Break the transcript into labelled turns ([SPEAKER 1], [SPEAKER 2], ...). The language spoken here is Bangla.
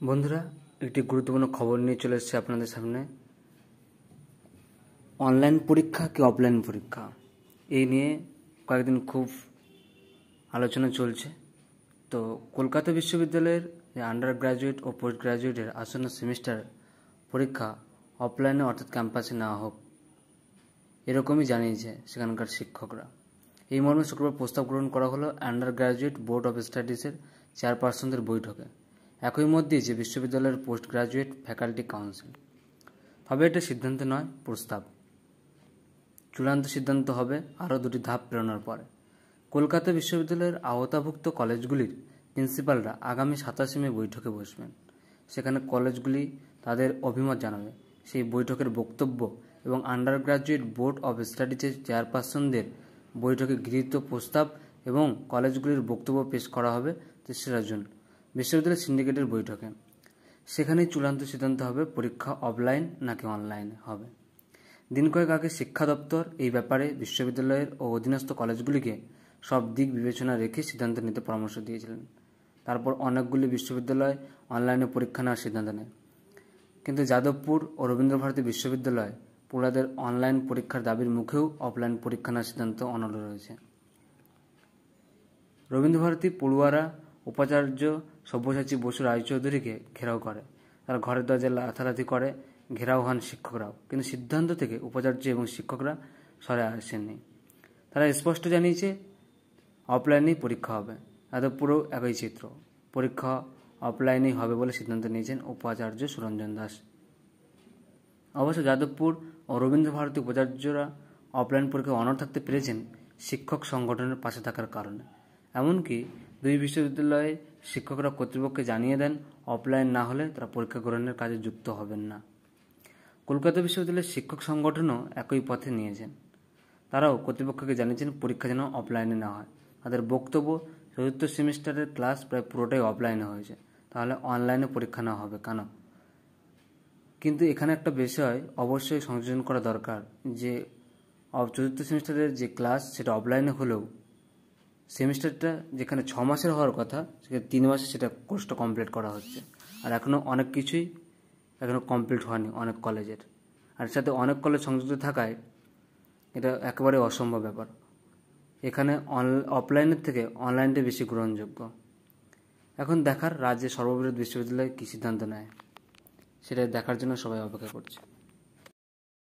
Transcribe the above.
[SPEAKER 1] বন্ধুরা, একটি গুরুত্বপূর্ণ খবর নিয়ে চলে এসেছে আপনাদের সামনে। অনলাইন পরীক্ষা কি অফলাইন পরীক্ষা? এই নিয়ে কয়েকদিন খুব আলোচনা চলছে। তো কলকাতা বিশ্ববিদ্যালয়ের আন্ডার গ্র্যাজুয়েট ও পোস্ট গ্র্যাজুয়েটের আসন্ন সেমিস্টার পরীক্ষা অফলাইনে অর্থাৎ ক্যাম্পাসে নেওয়া হোক, এরকমই জানিয়েছে সেখানকার শিক্ষকরা। এই মর্মে শুক্রবার প্রস্তাব গ্রহণ করা হলো আন্ডার গ্র্যাজুয়েট বোর্ড অফ স্টাডিজের চেয়ারপারসনদের বৈঠকে। একই মধ্যে যে বিশ্ববিদ্যালয়ের পোস্ট গ্রাজুয়েট ফ্যাকাল্টি কাউন্সিল। হবে এটা সিদ্ধান্ত নয়, প্রস্তাব। চূড়ান্ত সিদ্ধান্ত হবে আরও দুটি ধাপ প্রেরণার পরে। কলকাতা বিশ্ববিদ্যালয়ের আওতাভুক্ত কলেজগুলির প্রিন্সিপালরা আগামী সাতাশে মে বৈঠকে বসবেন। সেখানে কলেজগুলি তাদের অভিমত জানাবে। সেই বৈঠকের বক্তব্য এবং আন্ডার গ্রাজুয়েট বোর্ড অব স্টাডিজের চেয়ারপারসনদের বৈঠকে গৃহীত প্রস্তাব এবং কলেজগুলির বক্তব্য পেশ করা হবে তেসরা জুন। বিশ্ববিদ্যালয় সিন্ডিকেটের বৈঠকে। সেখানেই চূড়ান্ত সিদ্ধান্ত হবে পরীক্ষা অফলাইন নাকি অনলাইন হবে। দিন কয়েক আগে শিক্ষা দপ্তর এই ব্যাপারে বিশ্ববিদ্যালয়ের ও অধীনস্থ কলেজগুলিকে সব দিক বিবেচনা রেখে সিদ্ধান্ত নিতে পরামর্শ দিয়েছিলেন। তারপর অনেকগুলি বিশ্ববিদ্যালয় অনলাইনে পরীক্ষা নেওয়ার সিদ্ধান্ত নেয়। কিন্তু যাদবপুর ও রবীন্দ্রভারতী বিশ্ববিদ্যালয় পুরাদের অনলাইন পরীক্ষার দাবির মুখেও অফলাইন পরীক্ষা নেওয়ার সিদ্ধান্ত অনড় রয়েছে। রবীন্দ্রভারতী পড়ুয়ারা উপাচার্য সব্যসাচী বসু রায়চৌধুরীকে ঘেরাও করে। তার ঘরের দরজায় লাথালাথি করে ঘেরাও হন শিক্ষকরাও। কিন্তু সিদ্ধান্ত থেকে উপাচার্য এবং শিক্ষকরা সরে আসেননি। তারা স্পষ্ট জানিয়েছে অফলাইনেই পরীক্ষা হবে। পুরো একই চিত্র। পরীক্ষা অফলাইনেই হবে বলে সিদ্ধান্ত নিয়েছেন উপাচার্য সুরঞ্জন দাস। অবশ্য যাদবপুর ও রবীন্দ্র ভারতী উপাচার্যরা অফলাইন পরীক্ষায় অনড় থাকতে পেরেছেন শিক্ষক সংগঠনের পাশে থাকার কারণে। এমনকি দুই বিশ্ববিদ্যালয়ে শিক্ষকরা কর্তৃপক্ষকে জানিয়ে দেন অফলাইন না হলে তারা পরীক্ষা গ্রহণের কাজে যুক্ত হবেন না। কলকাতা বিশ্ববিদ্যালয়ের শিক্ষক সংগঠনও একই পথে নিয়েছেন তারাও কর্তৃপক্ষকে জানিয়েছেন, পরীক্ষা যেন অফলাইনে না হয়। তাদের বক্তব্য, চতুর্থ সেমিস্টারের ক্লাস প্রায় পুরোটাই অফলাইনে হয়েছে। তাহলে অনলাইনে পরীক্ষা নেওয়া হবে কেন? কিন্তু এখানে একটা বিষয় অবশ্যই সংযোজন করা দরকার, যে চতুর্থ সেমিস্টারের যে ক্লাস সেটা অফলাইনে হলেও সেমিস্টারটা যেখানে ছ মাসের হওয়ার কথা, সেখানে তিন মাসে সেটা কোর্সটা কমপ্লিট করা হচ্ছে। আর এখনও অনেক কিছুই এখনও কমপ্লিট হয়নি অনেক কলেজের। আর সাথে অনেক কলেজ সংযুক্ত থাকায় এটা একেবারে অসম্ভব ব্যাপার। এখানে অন অফলাইনের থেকে অনলাইনটা বেশি গ্রহণযোগ্য। এখন দেখার রাজ্যের সর্ববৃহৎ বিশ্ববিদ্যালয় কী সিদ্ধান্ত নেয়, সেটা দেখার জন্য সবাই অপেক্ষা করছে।